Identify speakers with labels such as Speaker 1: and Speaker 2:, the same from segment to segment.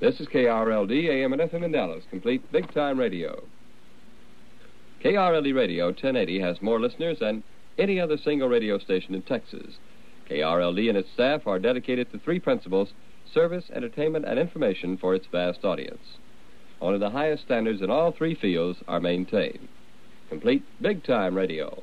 Speaker 1: This is KRLD, AM and FM in Dallas, complete big time radio. KRLD Radio 1080 has more listeners than any other single radio station in Texas. KRLD and its staff are dedicated to three principles service, entertainment, and information for its vast audience. Only the highest standards in all three fields are maintained. Complete big time radio.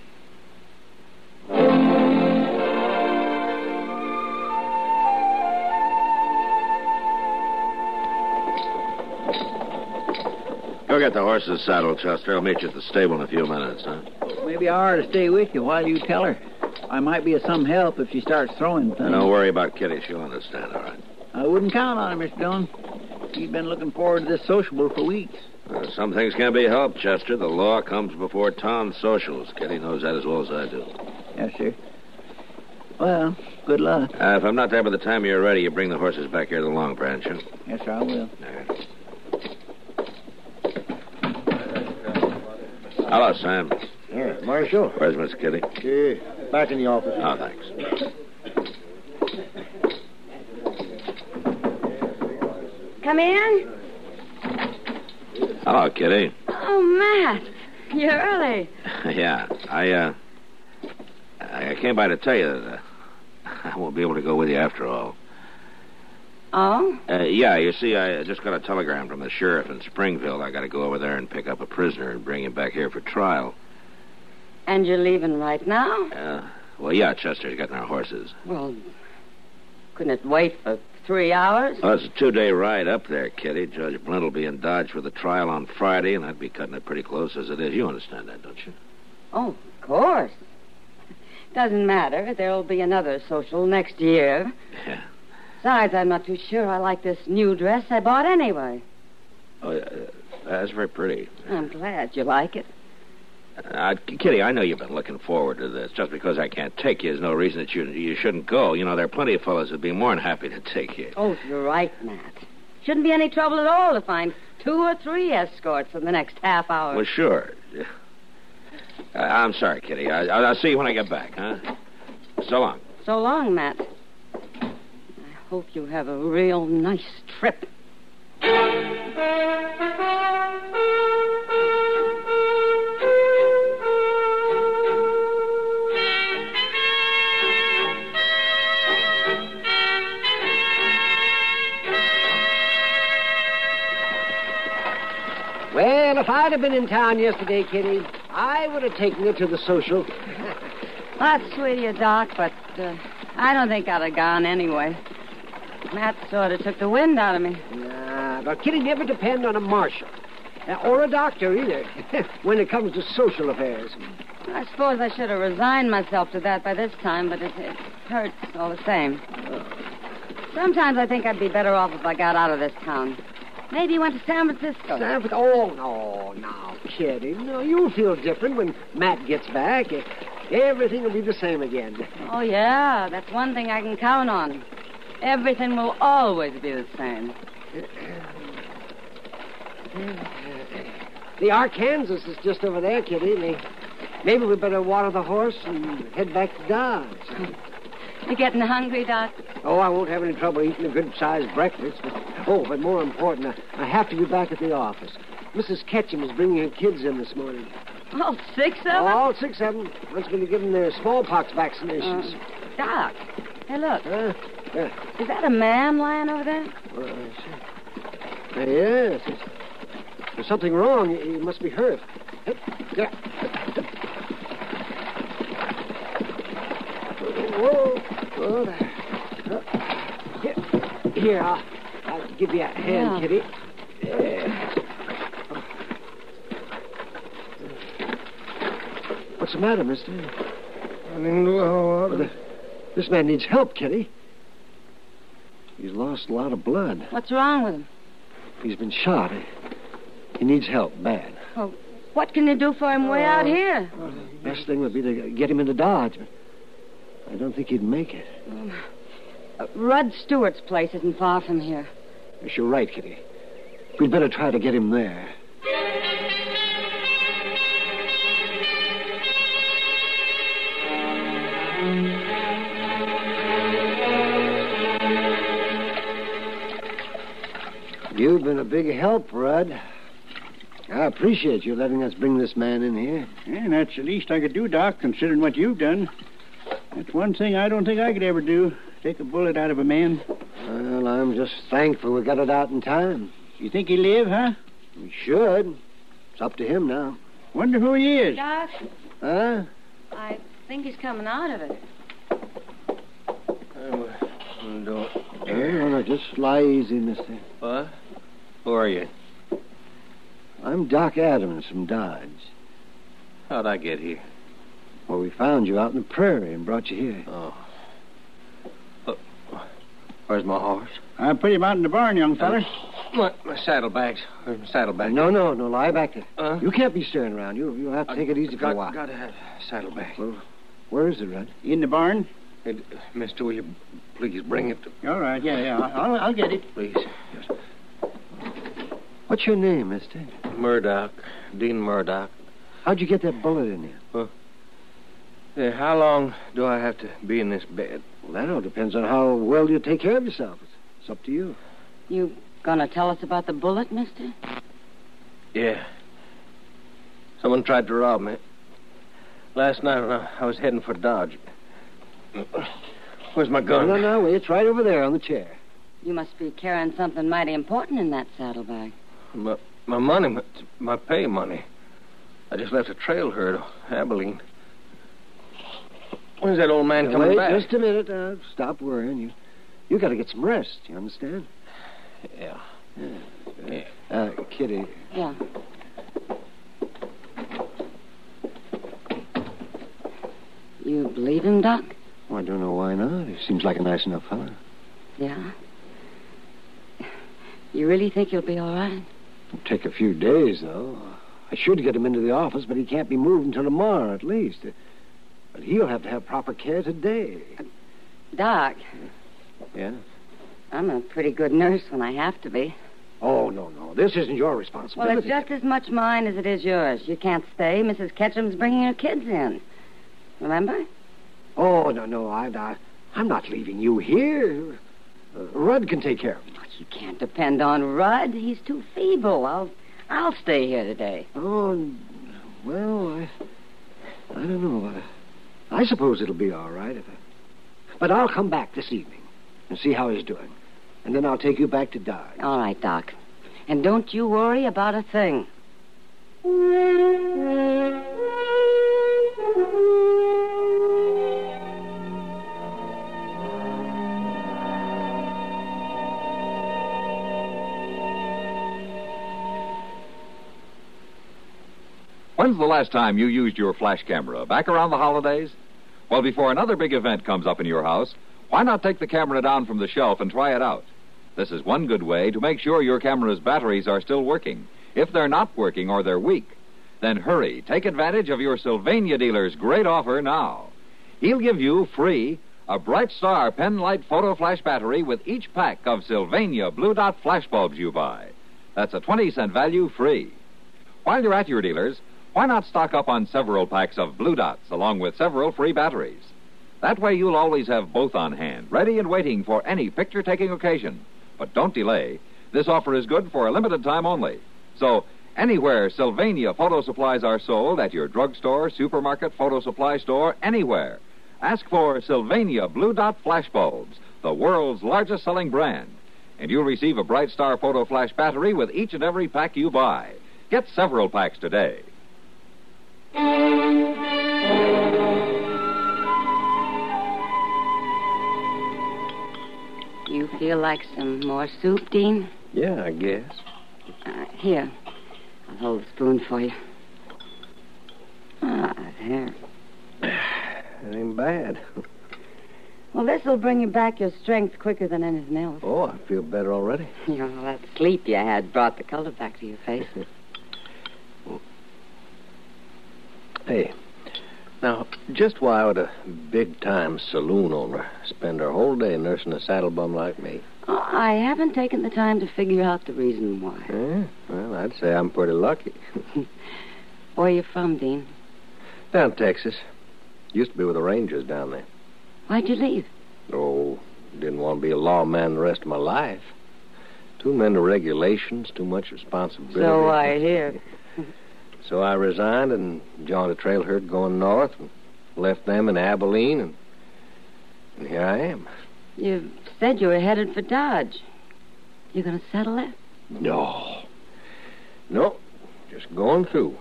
Speaker 2: Go get the horses saddled, Chester. I'll meet you at the stable in a few minutes, huh?
Speaker 3: Maybe I ought to stay with you while you tell her. I might be of some help if she starts throwing things.
Speaker 2: Don't worry about Kitty. She'll understand, all right.
Speaker 3: I wouldn't count on her, Mr. Dillon. She's been looking forward to this sociable for weeks.
Speaker 2: Uh, some things can't be helped, Chester. The law comes before town socials. Kitty knows that as well as I do.
Speaker 3: Yes, sir. Well, good luck.
Speaker 2: Uh, if I'm not there by the time you're ready, you bring the horses back here to the Long Branch, huh?
Speaker 3: Yes, sir, I will.
Speaker 2: Hello, Sam.
Speaker 4: Yeah, Marshal.
Speaker 2: Where's Miss Kitty?
Speaker 4: Yeah, back in the office.
Speaker 2: Oh, thanks.
Speaker 5: Come in.
Speaker 2: Hello, Kitty.
Speaker 5: Oh, Matt. You're early.
Speaker 2: yeah, I, uh, I came by to tell you that uh, I won't be able to go with you after all.
Speaker 5: Oh?
Speaker 2: Uh, yeah, you see, I just got a telegram from the sheriff in Springfield. I got to go over there and pick up a prisoner and bring him back here for trial.
Speaker 5: And you're leaving right now?
Speaker 2: Uh, well, yeah, Chester's getting our horses.
Speaker 5: Well, couldn't it wait for three hours?
Speaker 2: Well, it's a two-day ride up there, Kitty. Judge Blint will be in Dodge for the trial on Friday, and I'd be cutting it pretty close as it is. You understand that, don't you?
Speaker 5: Oh, of course. Doesn't matter. There'll be another social next year.
Speaker 2: Yeah.
Speaker 5: Besides, I'm not too sure I like this new dress I bought anyway.
Speaker 2: Oh, uh, that's very pretty.
Speaker 5: I'm glad you like it.
Speaker 2: Uh, Kitty, I know you've been looking forward to this. Just because I can't take you is no reason that you you shouldn't go. You know, there are plenty of fellows who'd be more than happy to take you.
Speaker 5: Oh, you're right, Matt. Shouldn't be any trouble at all to find two or three escorts for the next half hour.
Speaker 2: Well, sure. Uh, I'm sorry, Kitty. I, I'll see you when I get back, huh? So long.
Speaker 5: So long, Matt. I hope you have a real nice trip.
Speaker 4: Well, if I'd have been in town yesterday, Kitty, I would have taken you to the social.
Speaker 5: That's sweet of you, Doc, but uh, I don't think I'd have gone anyway. Matt sort of took the wind out of me.
Speaker 4: Nah, but Kitty never depend on a marshal. Uh, or a doctor either, when it comes to social affairs.
Speaker 5: I suppose I should have resigned myself to that by this time, but it, it hurts all the same. Sometimes I think I'd be better off if I got out of this town. Maybe went to San Francisco.
Speaker 4: San Fran- Oh, no, no, Kitty. No, you'll feel different when Matt gets back. Everything will be the same again.
Speaker 5: Oh, yeah, that's one thing I can count on. Everything will always be the same.
Speaker 4: The Arkansas is just over there, Kitty. Maybe we better water the horse and head back to Dodge.
Speaker 5: You getting hungry, Doc?
Speaker 4: Oh, I won't have any trouble eating a good-sized breakfast. But, oh, but more important, I, I have to be back at the office. Mrs. Ketchum is bringing her kids in this morning.
Speaker 5: All six of them?
Speaker 4: All six of them. One's going to give them their smallpox vaccinations.
Speaker 5: Uh, Doc, hey, look.
Speaker 4: Huh?
Speaker 5: Is that a man lying over there?
Speaker 4: Well, I see. Uh, yes. There's, there's something wrong. He, he must be hurt. Yeah. Whoa. Whoa. Uh, Here, here I'll, I'll give you a hand,
Speaker 5: Yeah.
Speaker 4: Kitty. Yeah. What's the matter, mister? I didn't know how Well, This man needs help, Kitty. He's lost a lot of blood.
Speaker 5: What's wrong with him?
Speaker 4: He's been shot. He needs help bad.
Speaker 5: Oh, What can you do for him way out here?
Speaker 4: Best thing would be to get him into Dodge. But I don't think he'd make it.
Speaker 5: Uh, Rudd Stewart's place isn't far from here.
Speaker 4: Yes, you're right, Kitty. We'd better try to get him there. You've been a big help, Rudd. I appreciate you letting us bring this man in here.
Speaker 6: Yeah, that's the least I could do, Doc, considering what you've done. That's one thing I don't think I could ever do. Take a bullet out of a man.
Speaker 4: Well, I'm just thankful we got it out in time.
Speaker 6: You think he'll live, huh?
Speaker 4: We should. It's up to him now.
Speaker 6: Wonder who he is.
Speaker 5: Doc,
Speaker 4: Huh?
Speaker 5: I think he's coming out of it.
Speaker 4: Oh, no, no, just lie easy, mister.
Speaker 7: What? Who are you?
Speaker 4: I'm Doc Adams from Dodge.
Speaker 7: How'd I get here?
Speaker 4: Well, we found you out in the prairie and brought you here.
Speaker 7: Oh. Uh, where's my horse?
Speaker 6: I put him out in the barn, young feller.
Speaker 7: My, my saddlebags. Where's my saddlebags?
Speaker 4: No, no, no, lie back there.
Speaker 7: Uh?
Speaker 4: You can't be staring around. You, you'll have to take it easy for
Speaker 7: got,
Speaker 4: a while.
Speaker 7: Gotta have saddlebags.
Speaker 4: Well, where is it, Rudd?
Speaker 6: In the barn?
Speaker 7: Hey, d- mister, will you please bring it? To...
Speaker 6: All right, yeah, yeah. I'll, I'll get it.
Speaker 7: Please.
Speaker 4: What's your name, mister?
Speaker 7: Murdoch. Dean Murdoch.
Speaker 4: How'd you get that bullet in you?
Speaker 7: Well, Hey, how long do I have to be in this bed?
Speaker 4: Well, that all depends on how well you take care of yourself. It's, it's up to you.
Speaker 5: You gonna tell us about the bullet, mister?
Speaker 7: Yeah. Someone tried to rob me. Last night when I, I was heading for Dodge. Where's my
Speaker 4: No,
Speaker 7: gun?
Speaker 4: no, no. It's right over there on the chair.
Speaker 5: You must be carrying something mighty important in that saddlebag.
Speaker 7: My, my money, my, my pay money. I just left a trail herd, Abilene. When's that old man
Speaker 4: Now,
Speaker 7: coming
Speaker 4: wait
Speaker 7: back?
Speaker 4: just a minute. Uh, stop worrying. You, you got to get some rest. You understand?
Speaker 7: Yeah.
Speaker 4: Yeah. Uh, Kitty,
Speaker 5: Yeah. You believe him, Doc?
Speaker 4: well, I don't know why not. He seems like a nice enough fellow.
Speaker 5: Yeah. You really think you'll be all right?
Speaker 4: It'll take a few days, though. I should get him into the office, but he can't be moved until tomorrow at least. But he'll have to have proper care today.
Speaker 5: Doc,
Speaker 4: Yeah?
Speaker 5: I'm a pretty good nurse when I have to be.
Speaker 4: Oh, no, no. This isn't your responsibility.
Speaker 5: Well, it's just as much mine as it is yours. You can't stay. Mrs. Ketchum's bringing her kids in. Remember?
Speaker 4: Oh, no, no. I, I, I'm not leaving you here. Uh, Rudd can take care of
Speaker 5: you can't depend on Rudd. He's too feeble. I'll, I'll stay here today.
Speaker 4: Oh, well, I, I don't know. I, I suppose it'll be all right. If I, but I'll come back this evening and see how he's doing. And then I'll take you back to Dodge.
Speaker 5: All right, Doc. And don't you worry about a thing.
Speaker 8: When's the last time you used your flash camera? Back around the holidays? Well, before another big event comes up in your house, why not take the camera down from the shelf and try it out? This is one good way to make sure your camera's batteries are still working. If they're not working or they're weak, then hurry. Take advantage of your Sylvania dealer's great offer now. He'll give you free a Bright Star pen light photo flash battery with each pack of Sylvania Blue Dot flash bulbs you buy. That's a 20 cent value free. While you're at your dealers, why not stock up on several packs of Blue Dots along with several free batteries? That way you'll always have both on hand, ready and waiting for any picture taking occasion. But don't delay. This offer is good for a limited time only. So, anywhere Sylvania photo supplies are sold, at your drugstore, supermarket, photo supply store, anywhere, ask for Sylvania Blue Dot flash bulbs, the world's largest selling brand. And you'll receive a Bright Star Photo Flash battery with each and every pack you buy. Get several packs today.
Speaker 5: You feel like some more soup, Dean?
Speaker 7: Yeah, I guess.
Speaker 5: Uh, here, I'll hold the spoon for you. Ah, there.
Speaker 7: That ain't bad.
Speaker 5: Well, this will bring you back your strength quicker than anything else.
Speaker 7: Oh, I feel better already.
Speaker 5: You know, that sleep you had brought the color back to your face.
Speaker 7: Hey, now, just why would a big-time saloon owner spend her whole day nursing a saddle bum like me?
Speaker 5: Oh, I haven't taken the time to figure out the reason why.
Speaker 7: Eh? Well, I'd say I'm pretty lucky.
Speaker 5: Where are you from, Dean?
Speaker 7: Down Texas. Used to be with the Rangers down there.
Speaker 5: Why'd you leave?
Speaker 7: Oh, didn't want to be a lawman the rest of my life. Too many regulations, too much responsibility.
Speaker 5: So I hear.
Speaker 7: So I resigned and joined a trail herd going north and left them in Abilene, and, and here I am.
Speaker 5: You said you were headed for Dodge. You gonna settle there?
Speaker 7: No. No, just going through.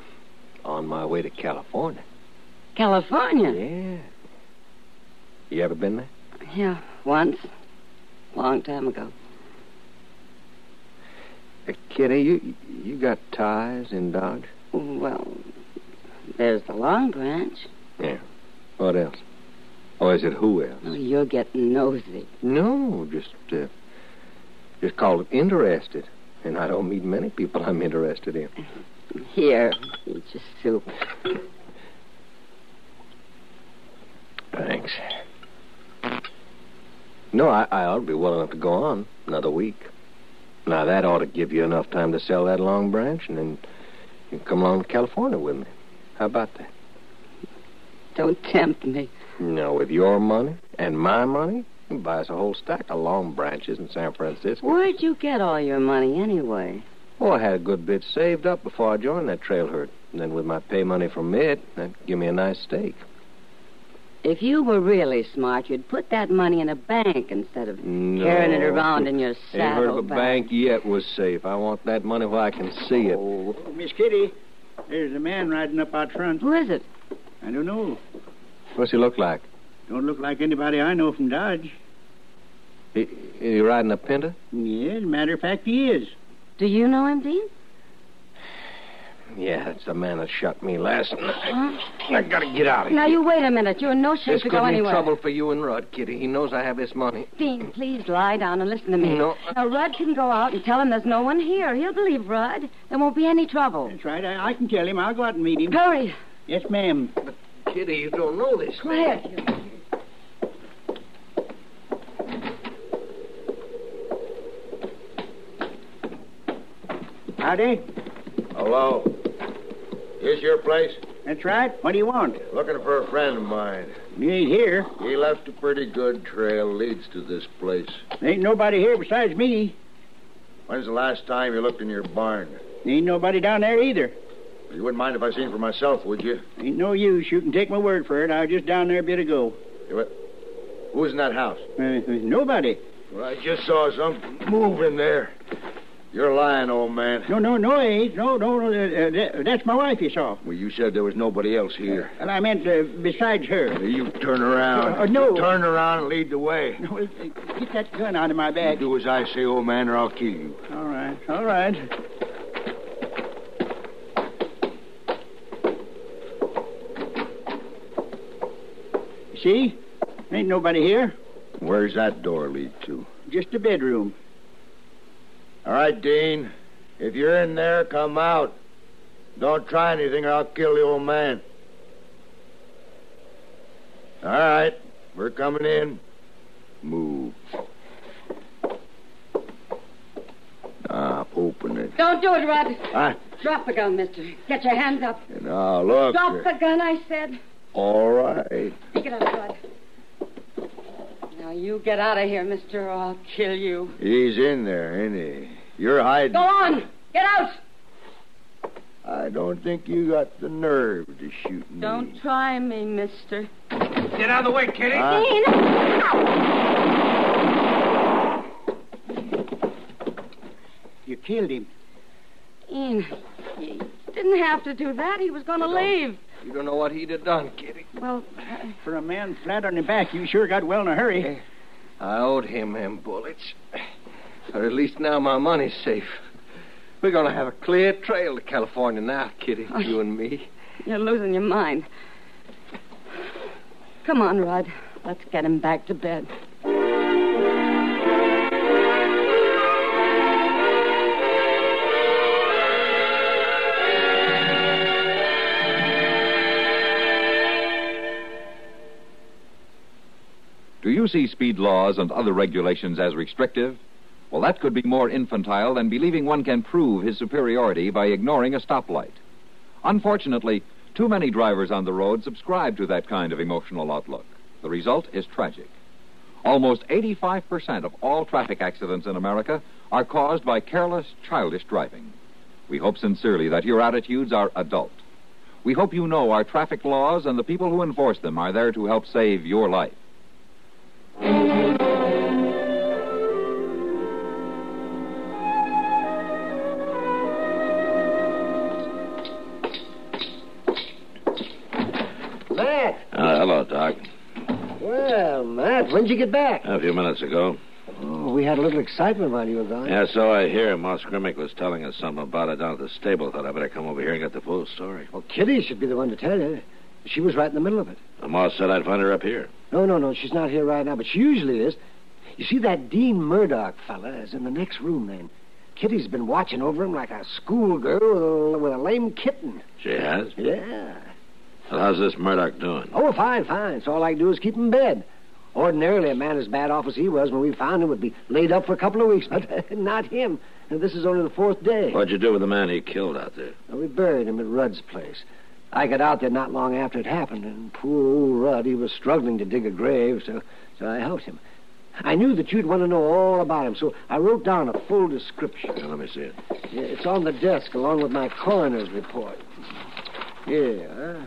Speaker 7: On my way to California.
Speaker 5: California?
Speaker 7: Yeah. You ever been there?
Speaker 5: Yeah, once. Long time ago.
Speaker 7: Kitty, you you got ties in Dodge?
Speaker 5: Well, there's the Long Branch.
Speaker 7: Yeah. What else? Or is it who else?
Speaker 5: Oh, you're getting nosy.
Speaker 7: No, just uh, just call it interested. And I don't meet many people I'm interested in.
Speaker 5: Here, eat your soup.
Speaker 7: Thanks. No, I, I ought to be well enough to go on another week. Now that ought to give you enough time to sell that long branch, and then you can come along to California with me. How about that?
Speaker 5: Don't tempt me.
Speaker 7: No, with your money and my money, you can buy us a whole stack of long branches in San Francisco.
Speaker 5: Where'd you get all your money anyway?
Speaker 7: Oh, I had a good bit saved up before I joined that trail herd. And then with my pay money from it, that give me a nice stake.
Speaker 5: If you were really smart, you'd put that money in a bank instead of
Speaker 7: No.
Speaker 5: carrying it around in your saddle.
Speaker 7: Ain't heard of a bank yet was safe. I want that money where I can see it.
Speaker 6: Oh, Miss Kitty, there's a man riding up out front.
Speaker 5: Who is it?
Speaker 6: I don't know.
Speaker 7: What's he look like?
Speaker 6: Don't look like anybody I know from Dodge.
Speaker 7: He, he riding a pinto?
Speaker 6: Yeah, as a matter of fact, he is.
Speaker 5: Do you know him, Dean?
Speaker 7: Yeah, that's the man that shot me last night.
Speaker 5: Huh?
Speaker 7: I gotta get out of
Speaker 5: Now,
Speaker 7: here.
Speaker 5: Now, you wait a minute. You're in no shape
Speaker 7: This
Speaker 5: to
Speaker 7: could
Speaker 5: go
Speaker 7: mean
Speaker 5: anywhere.
Speaker 7: trouble for you and Rudd, Kitty. He knows I have this money.
Speaker 5: Dean, please lie down and listen to me.
Speaker 7: No.
Speaker 5: Now, Rudd can go out and tell him there's no one here. He'll believe Rudd. There won't be any trouble.
Speaker 6: That's right. I, I can tell him. I'll go out and meet him.
Speaker 5: Hurry.
Speaker 6: Yes, ma'am.
Speaker 7: Kitty, you don't know this.
Speaker 5: Quiet.
Speaker 6: Howdy.
Speaker 9: Hello. This your place?
Speaker 6: That's right. What do you want?
Speaker 9: Looking for a friend of mine.
Speaker 6: You ain't here.
Speaker 9: He left a pretty good trail leads to this place.
Speaker 6: Ain't nobody here besides me.
Speaker 9: When's the last time you looked in your barn?
Speaker 6: Ain't nobody down there either.
Speaker 9: You wouldn't mind if I seen for myself, would you?
Speaker 6: Ain't no use. You can take my word for it. I was just down there a bit ago.
Speaker 9: What? Who's in that house?
Speaker 6: Uh, nobody.
Speaker 9: Well, I just saw something move in there. You're lying, old man.
Speaker 6: No, no, no, I ain't. No, no, no. Uh, uh, that- that's my wife you saw.
Speaker 9: Well, you said there was nobody else here.
Speaker 6: And I meant uh, besides her.
Speaker 9: You turn around.
Speaker 6: Uh, uh, no.
Speaker 9: Turn around and lead the way.
Speaker 6: No, uh, get that gun out of my
Speaker 9: You
Speaker 6: bag.
Speaker 9: do as I say, old man, or I'll kill you.
Speaker 6: All right, all right. See? Ain't nobody here.
Speaker 9: Where's that door lead to?
Speaker 6: Just a bedroom.
Speaker 9: All right, Dean. If you're in there, come out. Don't try anything or I'll kill the old man. All right. We're coming in. Move. Ah, open it.
Speaker 5: Don't do it, Rudd.
Speaker 9: Ah,
Speaker 5: Drop the gun, mister. Get your hands up.
Speaker 9: now look.
Speaker 5: Drop the gun, I said.
Speaker 9: All right.
Speaker 5: Get up, Rudd. Now, you get out of here, mister, or I'll kill you.
Speaker 9: He's in there, ain't he? You're hiding.
Speaker 5: Go on! Get out!
Speaker 9: I don't think you got the nerve to shoot me.
Speaker 5: Don't try me, mister.
Speaker 7: Get out of the way, Kitty.
Speaker 9: Uh,
Speaker 5: Dean!
Speaker 6: You killed him.
Speaker 5: Dean, you didn't have to do that. He was going to leave.
Speaker 7: You don't know what he'd have done, Kitty.
Speaker 5: Well,
Speaker 6: For a man flat on the back, you sure got well in a hurry.
Speaker 7: I owed him them bullets. But at least now my money's safe. We're going to have a clear trail to California now, Kitty,
Speaker 5: Oh.
Speaker 7: you and me.
Speaker 5: you're losing your mind. Come on, Rudd. Let's get him back to bed.
Speaker 8: See speed laws and other regulations as restrictive? Well, that could be more infantile than believing one can prove his superiority by ignoring a stoplight. Unfortunately, too many drivers on the road subscribe to that kind of emotional outlook. The result is tragic. Almost 85% of all traffic accidents in America are caused by careless, childish driving. We hope sincerely that your attitudes are adult. We hope you know our traffic laws and the people who enforce them are there to help save your life.
Speaker 4: Matt.
Speaker 2: Uh, hello, Doc.
Speaker 4: Well, Matt, when'd you get back?
Speaker 2: A few minutes ago.
Speaker 4: Oh, we had a little excitement while you were gone.
Speaker 2: Yeah, so I hear Moss Grimmick was telling us something about it down at the stable. Thought I better come over here and get the full story.
Speaker 4: Well, Kitty should be the one to tell you. She was right in the middle of it.
Speaker 2: Moss said I'd find her up here.
Speaker 4: No, no, no. She's not here right now, but she usually is. You see, that Dean Murdoch fella is in the next room then. Kitty's been watching over him like a schoolgirl with a, with a lame kitten.
Speaker 2: She has?
Speaker 4: Yeah.
Speaker 2: Well, how's this Murdoch doing?
Speaker 4: Oh, fine, fine. So all I can do is keep him in bed. Ordinarily, a man as bad off as he was when we found him would be laid up for a couple of weeks, but not him. And this is only the fourth day.
Speaker 2: What'd you do with the man he killed out there?
Speaker 4: Well, we buried him at Rudd's place. I got out there not long after it happened, and poor old Rudd, he was struggling to dig a grave, so, so I helped him. I knew that you'd want to know all about him, so I wrote down a full description.
Speaker 2: Here, let me see it.
Speaker 4: Yeah, it's on the desk along with my coroner's report. Yeah.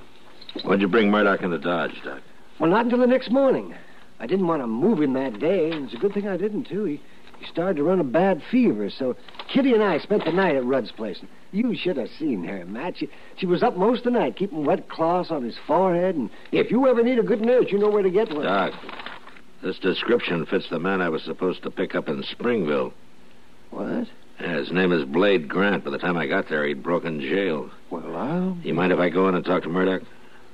Speaker 2: When'd you bring Murdoch the Dodge, Doc?
Speaker 4: Well, not until the next morning. I didn't want to move him that day, and it's a good thing I didn't, too. He, he started to run a bad fever, so Kitty and I spent the night at Rudd's place. You should have seen her, Matt. She, she was up most of the night, keeping wet cloths on his forehead, and if you ever need a good nurse, you know where to get one.
Speaker 2: Doc, this description fits the man I was supposed to pick up in Springville.
Speaker 4: What?
Speaker 2: Yeah, his name is Blade Grant. By the time I got there, he'd broken jail.
Speaker 4: Well, I'll...
Speaker 2: You mind if I go in and talk to Murdoch?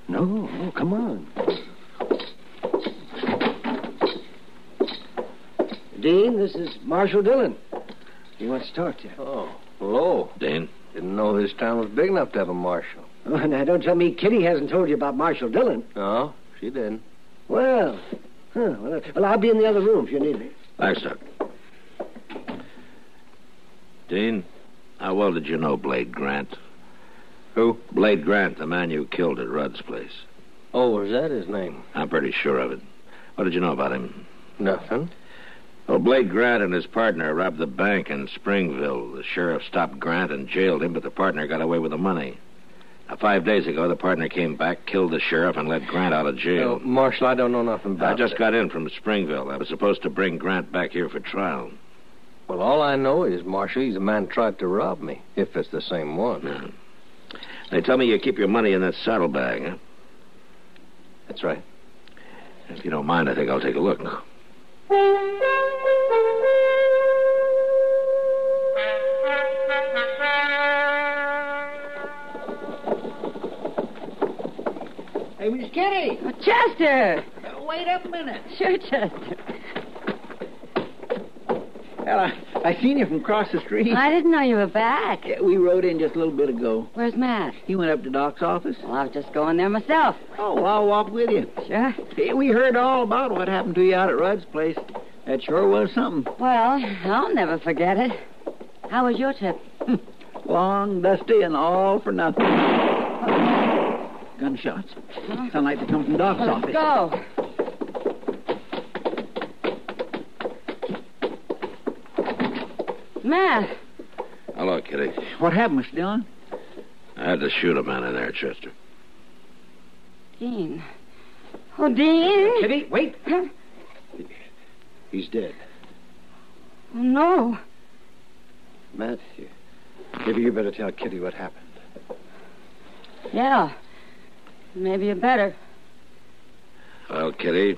Speaker 4: No, no, come on. Dean, this is Marshal Dillon. He wants to talk to you.
Speaker 7: Oh, hello.
Speaker 2: Dean?
Speaker 7: Didn't know this town was big enough to have a marshal.
Speaker 4: Oh, now, don't tell me Kitty hasn't told you about Marshal Dillon.
Speaker 7: No, she didn't.
Speaker 4: Well, huh, well, well, I'll be in the other room if you need me.
Speaker 2: Thanks, Doc. Dean, how well did you know Blade Grant?
Speaker 7: Who?
Speaker 2: Blade Grant, the man you killed at Rudd's place.
Speaker 7: Oh, was that his name?
Speaker 2: I'm pretty sure of it. What did you know about him?
Speaker 7: Nothing.
Speaker 2: Oh, well, Blade Grant and his partner robbed the bank in Springville. The sheriff stopped Grant and jailed him, but the partner got away with the money. Now, five days ago, the partner came back, killed the sheriff, and let Grant out of jail.
Speaker 7: Oh, Marshal, I don't know nothing about it.
Speaker 2: I just got in from Springville. I was supposed to bring Grant back here for trial.
Speaker 7: Well, all I know is, Marshal, he's the man tried to rob me, if it's the same one.
Speaker 2: Yeah. They tell me you keep your money in that saddlebag, huh?
Speaker 7: That's right.
Speaker 2: If you don't mind, I think I'll take a look.
Speaker 6: Hey, Miss Kitty,
Speaker 5: Oh, Chester!
Speaker 6: Uh, wait a minute.
Speaker 5: Sure, Chester.
Speaker 6: Well, I, I seen you from across the street.
Speaker 5: I didn't know you were back.
Speaker 6: Yeah, we rode in just a little bit ago.
Speaker 5: Where's Matt?
Speaker 6: He went up to Doc's office.
Speaker 5: Well, I was just going there myself.
Speaker 6: Oh, well, I'll walk with you.
Speaker 5: Sure.
Speaker 6: Hey, we heard all about what happened to you out at Rudd's place. That sure was something.
Speaker 5: Well, I'll never forget it. How was your trip?
Speaker 6: Long, dusty, and all for nothing. Gunshots. Sound like they come from Doc's
Speaker 5: Let's
Speaker 6: office.
Speaker 5: go. Matt,
Speaker 2: Hello, Kitty.
Speaker 6: What happened, Mr. Dillon?
Speaker 2: I had to shoot a man in there, Chester.
Speaker 5: Dean. Oh, Dean.
Speaker 4: Kitty, wait.
Speaker 5: Huh?
Speaker 4: He's dead.
Speaker 5: Oh, no.
Speaker 4: Matt, you, maybe you better tell Kitty what happened.
Speaker 5: Yeah. Maybe you better.
Speaker 2: Well, Kitty,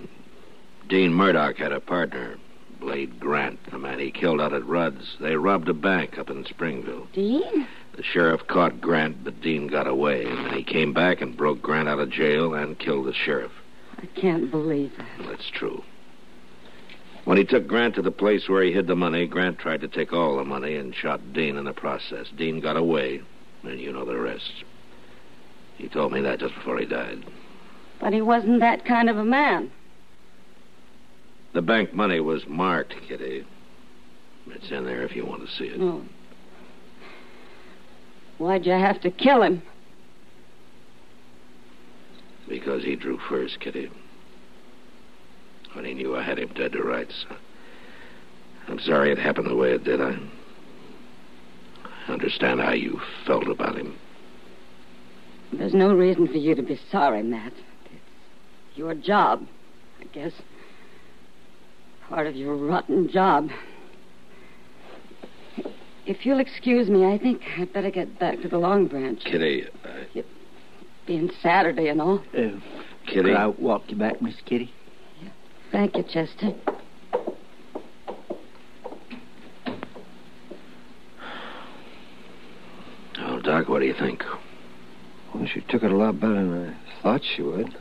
Speaker 2: Dean Murdoch had a partner, Blade Grant, the man he killed out at Rudd's. They robbed a bank up in Springville.
Speaker 5: Dean?
Speaker 2: The sheriff caught Grant, but Dean got away, and then he came back and broke Grant out of jail and killed the sheriff.
Speaker 5: I can't believe that.
Speaker 2: That's true. When he took Grant to the place where he hid the money, Grant tried to take all the money and shot Dean in the process. Dean got away, and you know the rest. He told me that just before he died.
Speaker 5: But he wasn't that kind of a man.
Speaker 2: The bank money was marked, Kitty. It's in there if you want to see it.
Speaker 5: Oh. Why'd you have to kill him?
Speaker 2: Because he drew first, Kitty. When he knew I had him dead to rights. I'm sorry it happened the way it did. I understand how you felt about him.
Speaker 5: There's no reason for you to be sorry, Matt. It's your job, I guess. Part of your rotten job. If you'll excuse me, I think I'd better get back to the Long Branch.
Speaker 2: Kitty, uh,
Speaker 5: Being Saturday and all.
Speaker 3: Uh,
Speaker 2: Kitty.
Speaker 3: Could I walk you back, Miss Kitty? Yeah.
Speaker 5: Thank you, Chester.
Speaker 2: Oh, Doc, what do you think?
Speaker 4: Well, she took it a lot better than I thought she would.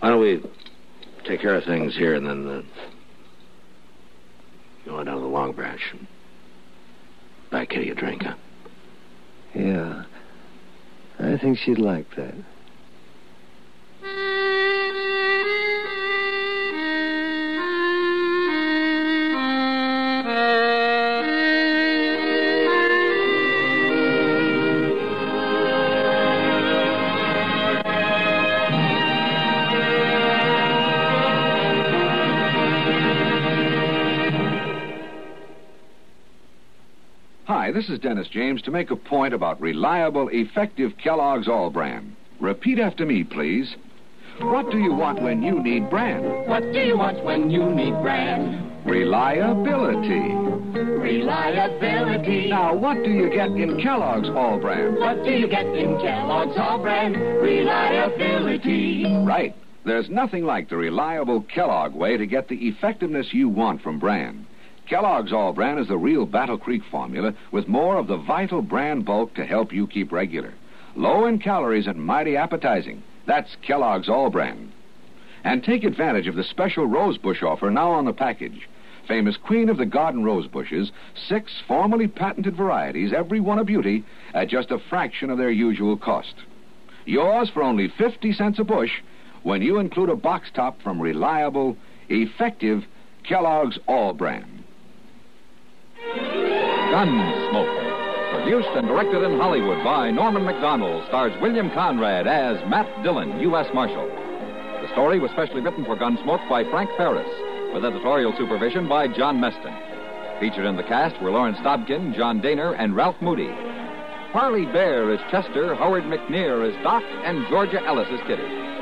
Speaker 2: Why don't we take care of things here and then uh, go on down to the Long Branch? And buy Kitty a drink, huh?
Speaker 4: Yeah. I think she'd like that.
Speaker 8: This is Dennis James to make a point about reliable, effective Kellogg's All-Bran. Repeat after me, please. What do you want when you need bran?
Speaker 10: What do you want when you need bran?
Speaker 8: Reliability.
Speaker 10: Reliability.
Speaker 8: Now, what do you get in Kellogg's All-Bran?
Speaker 10: What do you get in Kellogg's All-Bran? Reliability.
Speaker 8: Right. There's nothing like the reliable Kellogg way to get the effectiveness you want from bran. Kellogg's All-Bran is the real Battle Creek formula with more of the vital bran bulk to help you keep regular. Low in calories and mighty appetizing. That's Kellogg's All-Bran. And take advantage of the special rosebush offer now on the package. Famous queen of the garden rose bushes, six formally patented varieties, every one a beauty, at just a fraction of their usual cost. Yours for only 50 cents a bush when you include a box top from reliable, effective Kellogg's All-Bran. Gunsmoke. Produced and directed in Hollywood by Norman Macdonnell, stars William Conrad as Matt Dillon, U.S. Marshal. The story was specially written for Gunsmoke by Frank Ferris, with editorial supervision by John Meston. Featured in the cast were Lawrence Dobkin, John Dehner, and Ralph Moody. Parley Baer is Chester, Howard McNear is Doc, and Georgia Ellis is Kitty.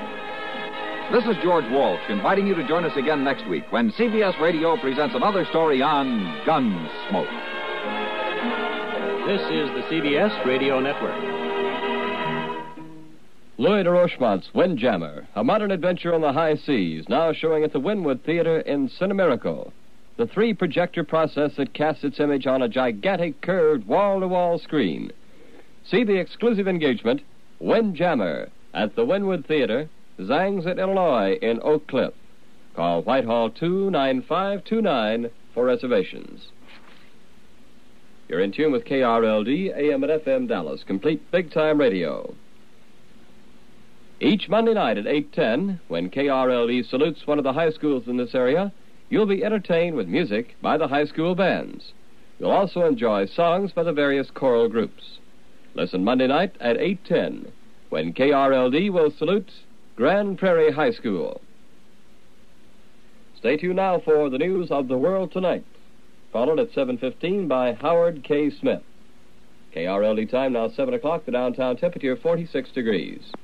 Speaker 8: This is George Walsh inviting you to join us again next week when CBS Radio presents another story on Gunsmoke.
Speaker 11: This is the CBS Radio Network.
Speaker 1: Louis de Rochemont's Windjammer, a modern adventure on the high seas, now showing at the Wynnewood Theater in Cinemiracle. The three projector process that casts its image on a gigantic curved wall to wall screen. See the exclusive engagement, Windjammer, at the Wynnewood Theater, Zang's at Illinois in Oak Cliff. Call Whitehall 29529 for reservations. You're in tune with KRLD, AM and FM Dallas, complete big time radio. Each Monday night at 8:10, when KRLD salutes one of the high schools in this area, you'll be entertained with music by the high school bands. You'll also enjoy songs by the various choral groups. Listen Monday night at 8:10, when KRLD will salute Grand Prairie High School. Stay tuned now for the news of the world tonight, followed at 7:15 by Howard K. Smith. KRLD time now 7 o'clock. The downtown temperature 46 degrees.